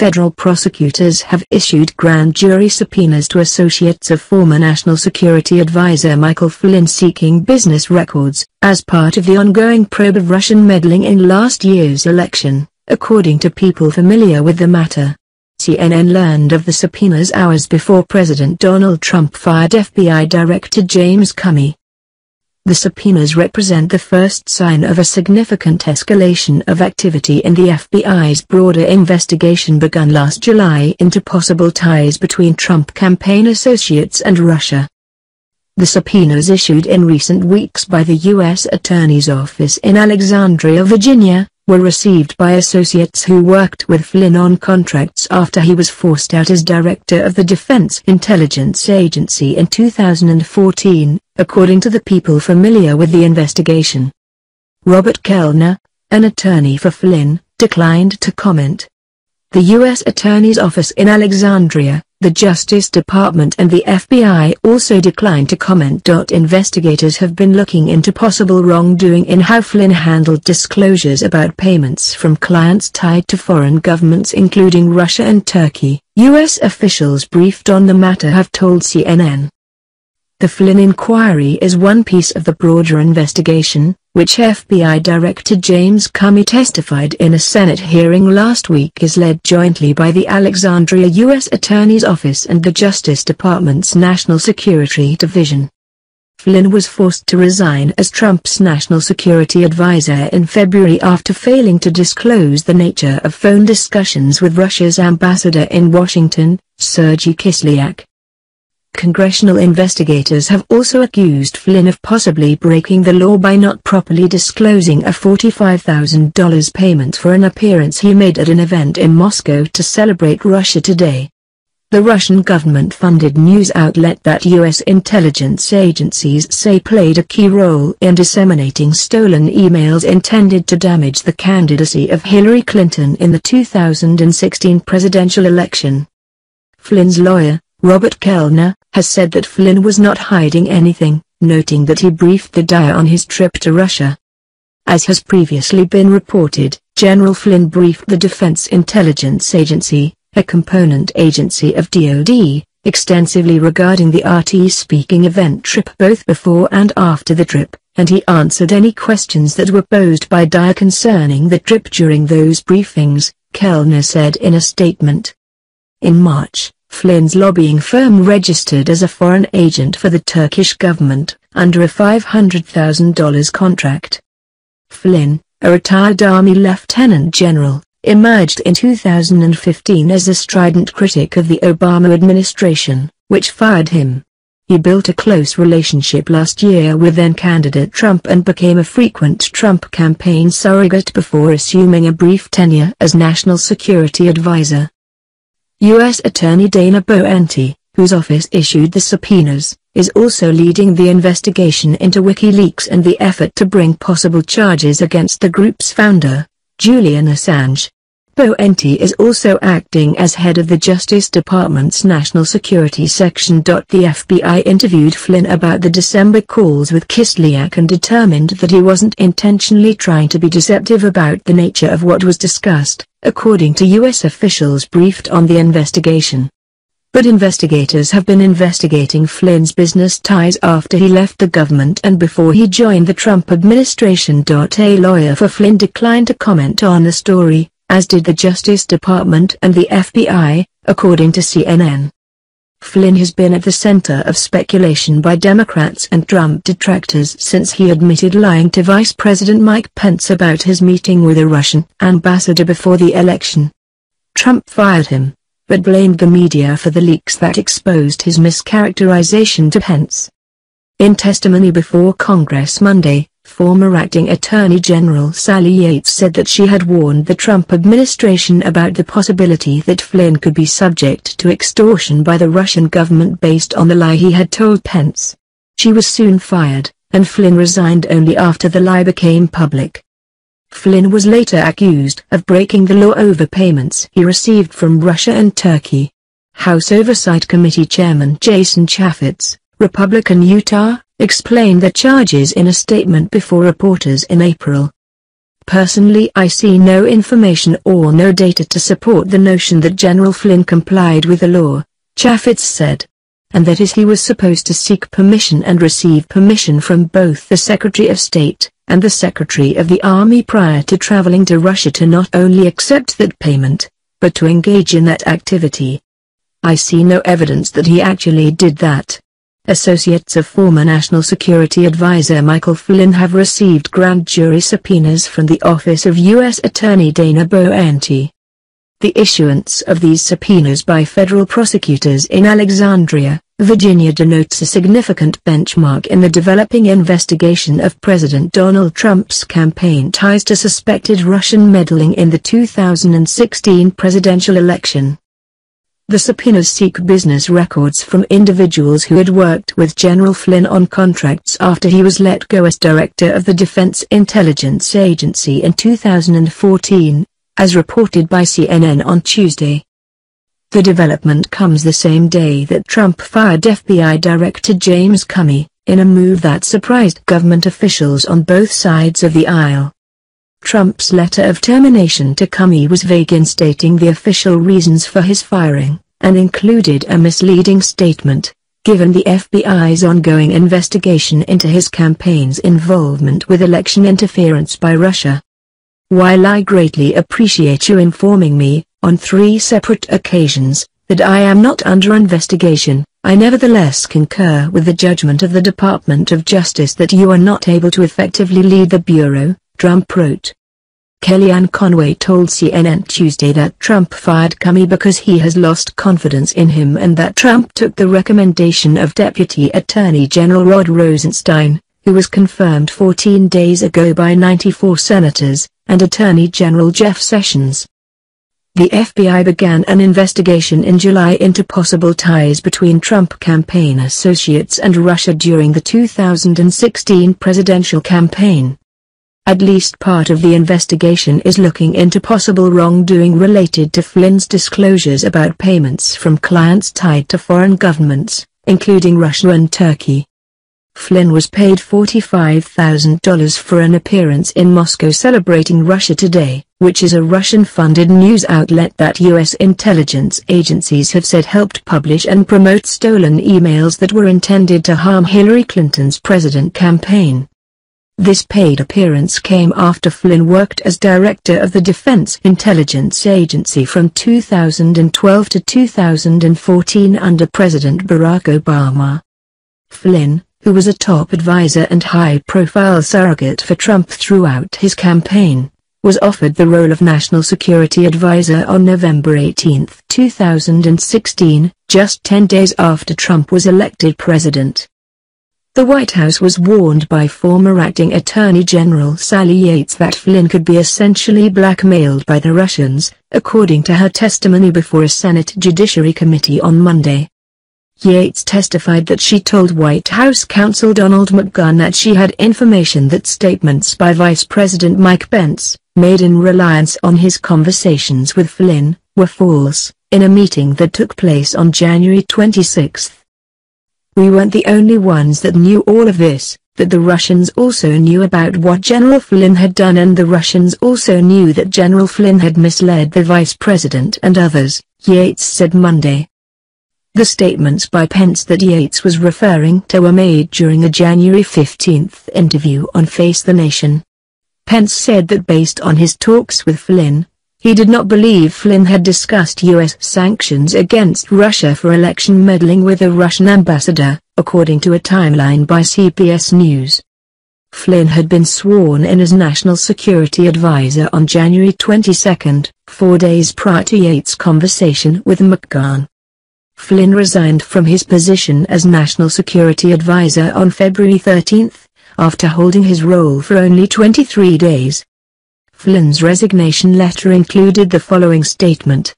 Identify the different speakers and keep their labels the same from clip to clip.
Speaker 1: federal prosecutors have issued grand jury subpoenas to associates of former National Security Advisor Michael Flynn seeking business records, as part of the ongoing probe of Russian meddling in last year's election, according to people familiar with the matter. CNN learned of the subpoenas hours before President Donald Trump fired FBI Director James Comey. The subpoenas represent the first sign of a significant escalation of activity in the FBI's broader investigation begun last July into possible ties between Trump campaign associates and Russia. The subpoenas issued in recent weeks by the U.S. Attorney's Office in Alexandria, Virginia, were received by associates who worked with Flynn on contracts after he was forced out as director of the Defense Intelligence Agency in 2014, according to the people familiar with the investigation. Robert Kelner, an attorney for Flynn, declined to comment. The U.S. Attorney's Office in Alexandria, the Justice Department and the FBI also declined to comment. Investigators have been looking into possible wrongdoing in how Flynn handled disclosures about payments from clients tied to foreign governments including Russia and Turkey, U.S. officials briefed on the matter have told CNN. The Flynn inquiry is one piece of the broader investigation, which FBI Director James Comey testified in a Senate hearing last week is led jointly by the Alexandria U.S. Attorney's Office and the Justice Department's National Security Division. Flynn was forced to resign as Trump's national security advisor in February after failing to disclose the nature of phone discussions with Russia's ambassador in Washington, Sergei Kislyak. Congressional investigators have also accused Flynn of possibly breaking the law by not properly disclosing a $45,000 payment for an appearance he made at an event in Moscow to celebrate Russia Today. The Russian government-funded news outlet that U.S. intelligence agencies say played a key role in disseminating stolen emails intended to damage the candidacy of Hillary Clinton in the 2016 presidential election. Flynn's lawyer, Robert Kelner, has said that Flynn was not hiding anything, noting that he briefed the DIA on his trip to Russia. As has previously been reported, General Flynn briefed the Defense Intelligence Agency, a component agency of DoD, extensively regarding the RT speaking event trip both before and after the trip, and he answered any questions that were posed by DIA concerning the trip during those briefings, Kelner said in a statement. In March, Flynn's lobbying firm registered as a foreign agent for the Turkish government, under a $500,000 contract. Flynn, a retired Army Lieutenant General, emerged in 2015 as a strident critic of the Obama administration, which fired him. He built a close relationship last year with then-candidate Trump and became a frequent Trump campaign surrogate before assuming a brief tenure as National Security Advisor. U.S. Attorney Dana Boente, whose office issued the subpoenas, is also leading the investigation into WikiLeaks and the effort to bring possible charges against the group's founder, Julian Assange. Boente is also acting as head of the Justice Department's National Security Section. The FBI interviewed Flynn about the December calls with Kislyak and determined that he wasn't intentionally trying to be deceptive about the nature of what was discussed according to U.S. officials briefed on the investigation. But investigators have been investigating Flynn's business ties after he left the government and before he joined the Trump administration. A lawyer for Flynn declined to comment on the story, as did the Justice Department and the FBI, according to CNN. Flynn has been at the center of speculation by Democrats and Trump detractors since he admitted lying to Vice President Mike Pence about his meeting with a Russian ambassador before the election. Trump fired him, but blamed the media for the leaks that exposed his mischaracterization to Pence. In testimony before Congress Monday, Former Acting Attorney General Sally Yates said that she had warned the Trump administration about the possibility that Flynn could be subject to extortion by the Russian government based on the lie he had told Pence. She was soon fired, and Flynn resigned only after the lie became public. Flynn was later accused of breaking the law over payments he received from Russia and Turkey. House Oversight Committee Chairman Jason Chaffetz, Republican Utah, explained the charges in a statement before reporters in April. Personally I see no information or no data to support the notion that General Flynn complied with the law, Chaffetz said. And that is he was supposed to seek permission and receive permission from both the Secretary of State and the Secretary of the Army prior to traveling to Russia to not only accept that payment, but to engage in that activity. I see no evidence that he actually did that. Associates of former National Security Advisor Michael Flynn have received grand jury subpoenas from the Office of U.S. Attorney Dana Boente. The issuance of these subpoenas by federal prosecutors in Alexandria, Virginia denotes a significant benchmark in the developing investigation of President Donald Trump's campaign ties to suspected Russian meddling in the 2016 presidential election. The subpoenas seek business records from individuals who had worked with General Flynn on contracts after he was let go as director of the Defense Intelligence Agency in 2014, as reported by CNN on Tuesday. The development comes the same day that Trump fired FBI Director James Comey, in a move that surprised government officials on both sides of the aisle. Trump's letter of termination to Comey was vague in stating the official reasons for his firing, and included a misleading statement, given the FBI's ongoing investigation into his campaign's involvement with election interference by Russia. While I greatly appreciate you informing me, on three separate occasions, that I am not under investigation, I nevertheless concur with the judgment of the Department of Justice that you are not able to effectively lead the Bureau, Trump wrote. Kellyanne Conway told CNN Tuesday that Trump fired Comey because he has lost confidence in him and that Trump took the recommendation of Deputy Attorney General Rod Rosenstein, who was confirmed 14 days ago by 94 senators, and Attorney General Jeff Sessions. The FBI began an investigation in July into possible ties between Trump campaign associates and Russia during the 2016 presidential campaign. At least part of the investigation is looking into possible wrongdoing related to Flynn's disclosures about payments from clients tied to foreign governments, including Russia and Turkey. Flynn was paid $45,000 for an appearance in Moscow celebrating Russia Today, which is a Russian-funded news outlet that U.S. intelligence agencies have said helped publish and promote stolen emails that were intended to harm Hillary Clinton's president campaign. This paid appearance came after Flynn worked as director of the Defense Intelligence Agency from 2012 to 2014 under President Barack Obama. Flynn, who was a top advisor and high-profile surrogate for Trump throughout his campaign, was offered the role of National Security Advisor on November 18, 2016, just 10 days after Trump was elected president. The White House was warned by former acting Attorney General Sally Yates that Flynn could be essentially blackmailed by the Russians, according to her testimony before a Senate Judiciary Committee on Monday. Yates testified that she told White House counsel Donald McGahn that she had information that statements by Vice President Mike Pence, made in reliance on his conversations with Flynn, were false, in a meeting that took place on January 26. We weren't the only ones that knew all of this, that the Russians also knew about what General Flynn had done and the Russians also knew that General Flynn had misled the vice president and others, Yates said Monday. The statements by Pence that Yates was referring to were made during a January 15 interview on Face the Nation. Pence said that based on his talks with Flynn, he did not believe Flynn had discussed U.S. sanctions against Russia for election meddling with a Russian ambassador, according to a timeline by CBS News. Flynn had been sworn in as National Security Advisor on January 22, four days prior to Yates' conversation with McGahn. Flynn resigned from his position as National Security Advisor on February 13, after holding his role for only 23 days. Flynn's resignation letter included the following statement.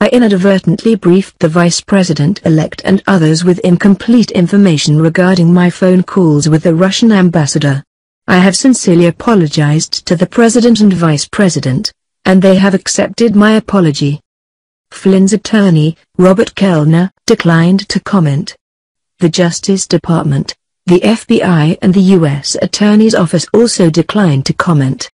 Speaker 1: I inadvertently briefed the Vice President-elect and others with incomplete information regarding my phone calls with the Russian ambassador. I have sincerely apologized to the President and Vice President, and they have accepted my apology. Flynn's attorney, Robert Kelner, declined to comment. The Justice Department, the FBI and the U.S. Attorney's Office also declined to comment.